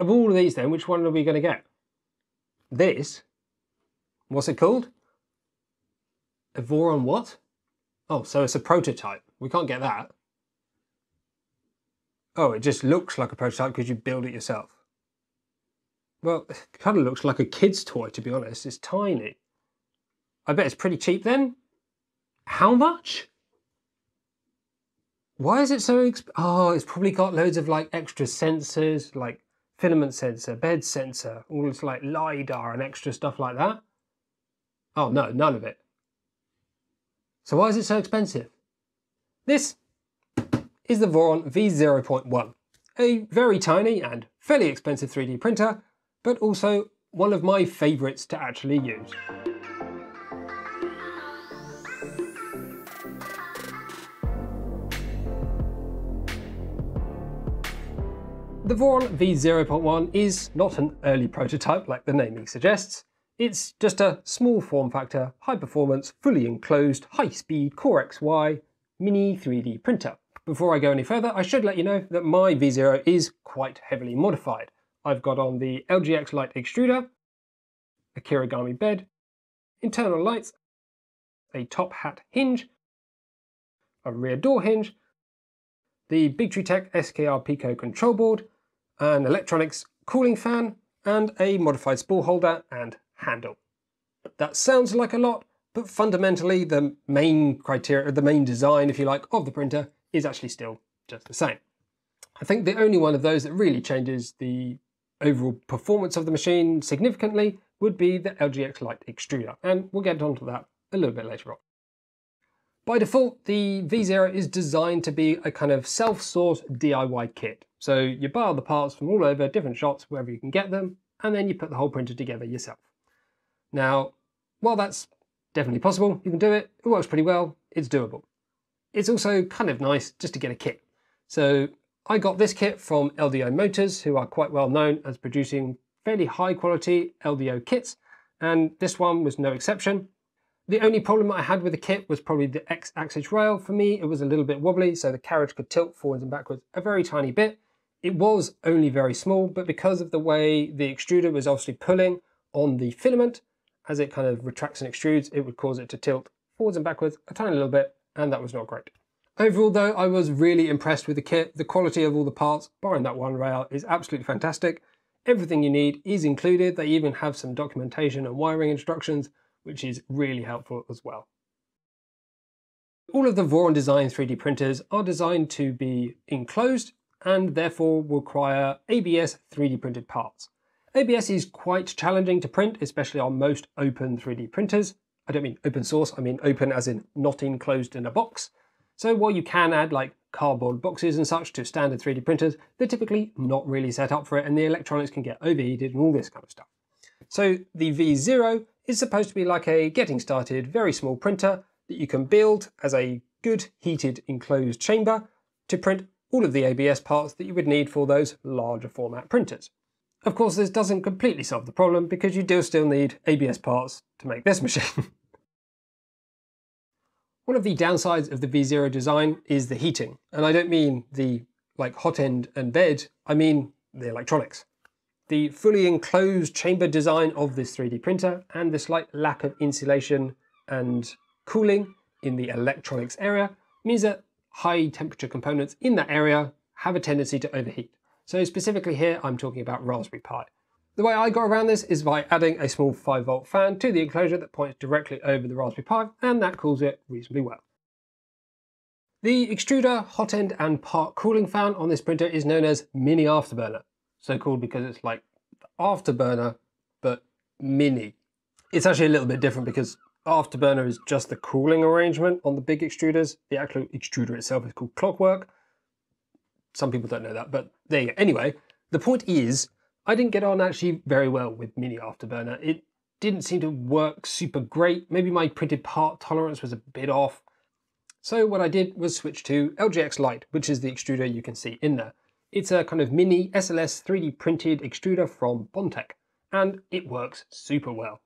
of all of these then, which one are we going to get? This, what's it called? A Voron what? Oh, so it's a prototype. We can't get that. Oh, it just looks like a prototype because you build it yourself. Well, it kind of looks like a kid's toy, to be honest. It's tiny. I bet it's pretty cheap then. How much? Why is it so exp- Oh, it's probably got loads of like extra sensors, like filament sensor, bed sensor, all this like LiDAR and extra stuff like that. Oh no, none of it. So why is it so expensive? This is the Voron V0.1, a very tiny and fairly expensive 3D printer, but also one of my favourites to actually use. The Voron V0.1 is not an early prototype like the naming suggests. It's just a small form factor, high performance, fully enclosed, high speed Core XY mini 3D printer. Before I go any further, I should let you know that my V0 is quite heavily modified. I've got on the LGX Lite extruder, a Kirigami bed, internal lights, a top hat hinge, a rear door hinge, the Bigtree Tech SKR Pico control board, an electronics cooling fan, and a modified spool holder and handle. That sounds like a lot, but fundamentally the main criteria, the main design, if you like, of the printer is actually still just the same. I think the only one of those that really changes the overall performance of the machine significantly would be the LGX Lite extruder, and we'll get onto that a little bit later on. By default, the V0 is designed to be a kind of self-sourced DIY kit. So you buy the parts from all over, different shops, wherever you can get them, and then you put the whole printer together yourself. Now, while that's definitely possible, you can do it, it works pretty well, it's doable. It's also kind of nice just to get a kit. So I got this kit from LDO Motors, who are quite well known as producing fairly high quality LDO kits, and this one was no exception. The only problem I had with the kit was probably the X-axis rail. For me, it was a little bit wobbly, so the carriage could tilt forwards and backwards a very tiny bit. It was only very small, but because of the way the extruder was obviously pulling on the filament, as it kind of retracts and extrudes, it would cause it to tilt forwards and backwards a tiny little bit, and that was not great. Overall though, I was really impressed with the kit. The quality of all the parts, barring that one rail, is absolutely fantastic. Everything you need is included. They even have some documentation and wiring instructions, which is really helpful as well. All of the Voron Design 3D printers are designed to be enclosed and therefore require ABS 3D printed parts. ABS is quite challenging to print, especially on most open 3D printers. I don't mean open source, I mean open as in not enclosed in a box. So while you can add like cardboard boxes and such to standard 3D printers, they're typically not really set up for it and the electronics can get overheated and all this kind of stuff. So the V0 is supposed to be like a getting started, very small printer that you can build as a good heated enclosed chamber to print all of the ABS parts that you would need for those larger format printers. Of course, this doesn't completely solve the problem because you do still need ABS parts to make this machine. One of the downsides of the V0 design is the heating, and I don't mean the like hot end and bed, I mean the electronics. The fully enclosed chamber design of this 3D printer and the slight lack of insulation and cooling in the electronics area means that high temperature components in that area have a tendency to overheat. So specifically here, I'm talking about Raspberry Pi. The way I got around this is by adding a small 5 volt fan to the enclosure that points directly over the Raspberry Pi, and that cools it reasonably well. The extruder, hot end and part cooling fan on this printer is known as Mini Afterburner. So called because it's like Afterburner, but mini. It's actually a little bit different because Afterburner is just the cooling arrangement on the big extruders. The actual extruder itself is called Clockwork. Some people don't know that, but there you go. Anyway, the point is, I didn't get on actually very well with Mini Afterburner. It didn't seem to work super great. Maybe my printed part tolerance was a bit off. So what I did was switch to LGX Lite, which is the extruder you can see in there. It's a kind of mini SLS 3D printed extruder from Bondtech, and it works super well.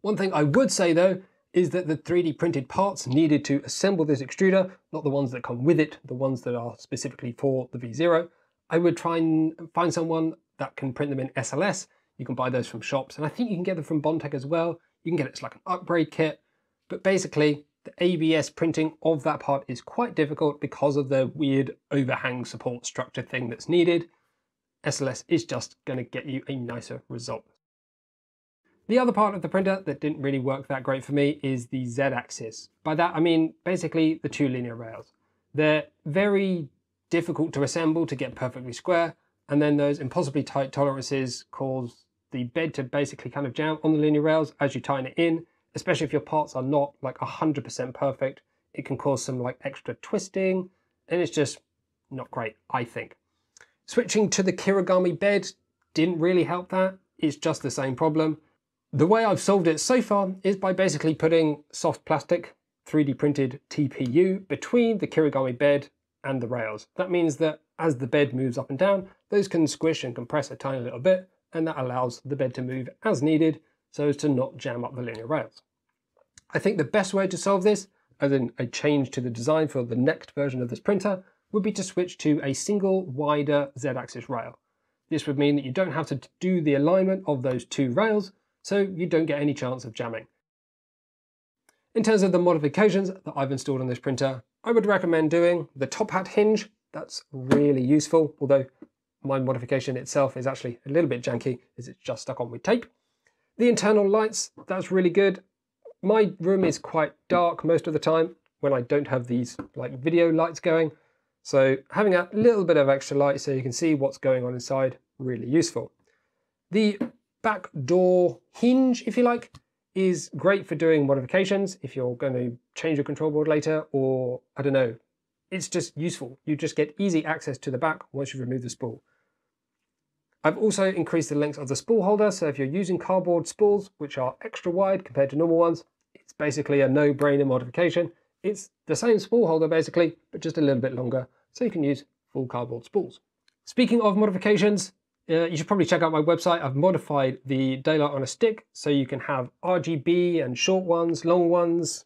One thing I would say though is that the 3D printed parts needed to assemble this extruder, not the ones that come with it, the ones that are specifically for the V0, I would try and find someone that can print them in SLS. You can buy those from shops, and I think you can get them from Bondtech as well. You can get it as like an upgrade kit, but basically the ABS printing of that part is quite difficult because of the weird overhang support structure thing that's needed. SLS is just going to get you a nicer result. The other part of the printer that didn't really work that great for me is the Z-axis. By that I mean basically the two linear rails. They're very difficult to assemble to get perfectly square, and then those impossibly tight tolerances cause the bed to basically kind of jam on the linear rails as you tighten it in, especially if your parts are not like 100% perfect. It can cause some like extra twisting, and it's just not great, I think. Switching to the Kirigami bed didn't really help that. It's just the same problem. The way I've solved it so far is by basically putting soft plastic 3D printed TPU between the Kirigami bed and the rails. That means that as the bed moves up and down, those can squish and compress a tiny little bit, and that allows the bed to move as needed so as to not jam up the linear rails. I think the best way to solve this, as in a change to the design for the next version of this printer, would be to switch to a single wider Z-axis rail. This would mean that you don't have to do the alignment of those two rails, so you don't get any chance of jamming. In terms of the modifications that I've installed on this printer, I would recommend doing the top hat hinge. That's really useful, although my modification itself is actually a little bit janky as it's just stuck on with tape. The internal lights, that's really good. My room is quite dark most of the time when I don't have these like video lights going. So having a little bit of extra light so you can see what's going on inside, really useful. The back door hinge, if you like, is great for doing modifications if you're going to change your control board later, or I don't know, it's just useful. You just get easy access to the back once you remove the spool. I've also increased the length of the spool holder, so if you're using cardboard spools, which are extra wide compared to normal ones, it's basically a no-brainer modification. It's the same spool holder basically, but just a little bit longer, so you can use full cardboard spools. Speaking of modifications, uh, you should probably check out my website. I've modified the Daybreak on a stick so you can have RGB and short ones, long ones,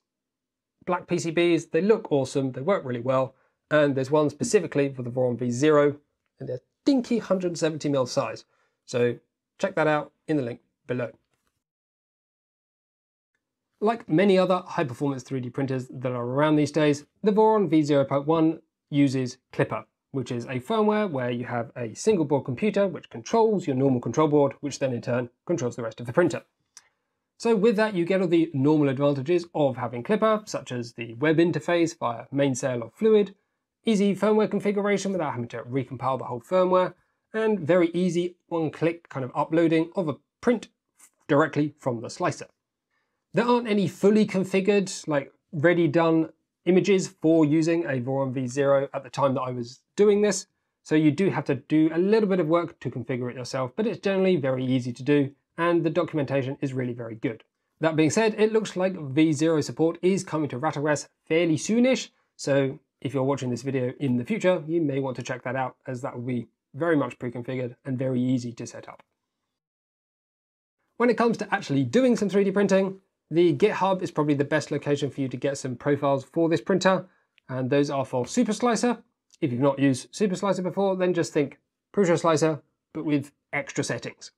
black PCBs. They look awesome, they work really well. And there's one specifically for the Voron V0 and they're dinky 170mm size. So check that out in the link below. Like many other high-performance 3D printers that are around these days, the Voron V0.1 uses Klipper, which is a firmware where you have a single board computer which controls your normal control board, which then in turn controls the rest of the printer. So with that, you get all the normal advantages of having Klipper, such as the web interface via Mainsail or Fluidd, easy firmware configuration without having to recompile the whole firmware, and very easy one-click kind of uploading of a print directly from the slicer. There aren't any fully configured, like ready done images for using a Voron V0 at the time that I was doing this. So you do have to do a little bit of work to configure it yourself, but it's generally very easy to do and the documentation is really very good. That being said, it looks like V0 support is coming to RatOS fairly soonish, so if you're watching this video in the future, you may want to check that out as that will be very much pre-configured and very easy to set up. When it comes to actually doing some 3D printing, the GitHub is probably the best location for you to get some profiles for this printer, and those are for Super Slicer. If you've not used Super Slicer before, then just think Prusa Slicer, but with extra settings.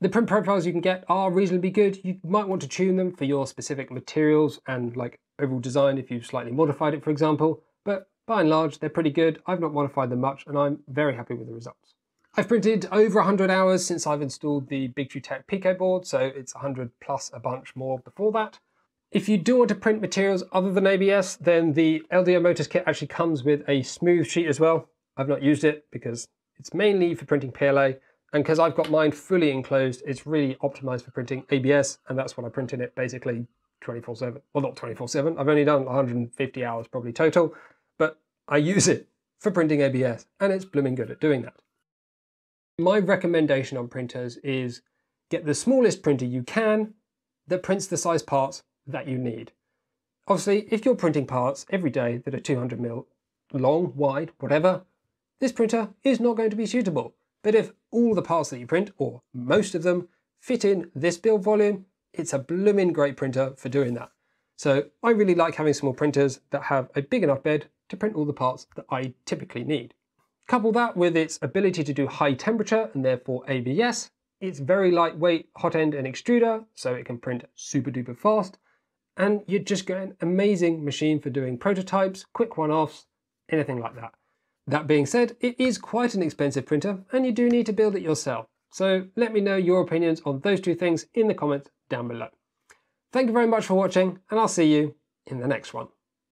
The print profiles you can get are reasonably good. You might want to tune them for your specific materials and like overall design if you've slightly modified it, for example. But by and large, they're pretty good. I've not modified them much and I'm very happy with the results. I've printed over 100 hours since I've installed the Big Tech Pico board, so it's 100 plus a bunch more before that. If you do want to print materials other than ABS, then the LDO Motors kit actually comes with a smooth sheet as well. I've not used it because it's mainly for printing PLA, and because I've got mine fully enclosed, it's really optimized for printing ABS, and that's what I print in it basically 24-7. Well, not 24-7, I've only done 150 hours probably total, but I use it for printing ABS, and it's blooming good at doing that. My recommendation on printers is get the smallest printer you can that prints the size parts that you need. Obviously, if you're printing parts every day that are 200mm long, wide, whatever, this printer is not going to be suitable. But if all the parts that you print, or most of them, fit in this build volume, it's a blooming great printer for doing that. So I really like having small printers that have a big enough bed to print all the parts that I typically need. Couple that with its ability to do high temperature and therefore ABS, it's very lightweight, hot end and extruder, so it can print super duper fast, and you just get an amazing machine for doing prototypes, quick one-offs, anything like that. That being said, it is quite an expensive printer and you do need to build it yourself. So let me know your opinions on those two things in the comments down below. Thank you very much for watching and I'll see you in the next one.